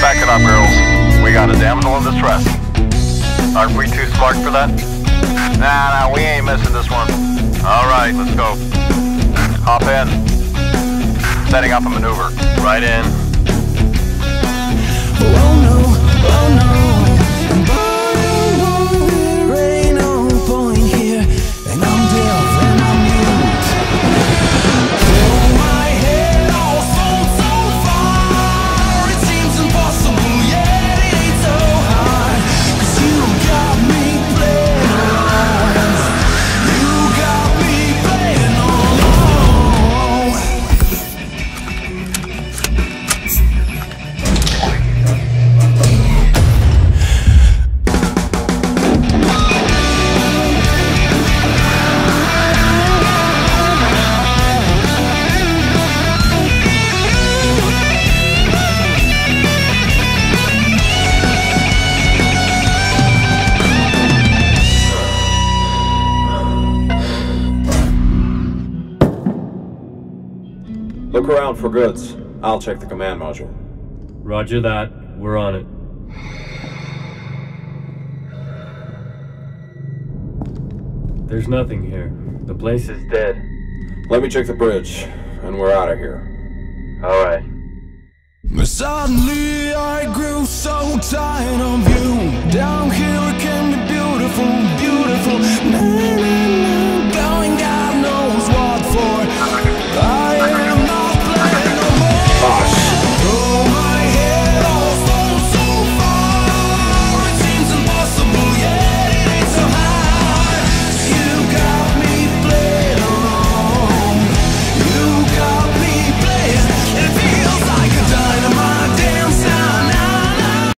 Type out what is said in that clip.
Back it up, girls. We got a damsel in distress. Aren't we too smart for that? Nah, nah, we ain't missing this one. All right, let's go. Hop in. Setting up a maneuver. Right in. Look around for goods. I'll check the command module. Roger that. We're on it. There's nothing here. The place is dead. Let me check the bridge, and we're out of here. Alright. But suddenly I grew so tired of you. Down here it can be beautiful, beautiful. Now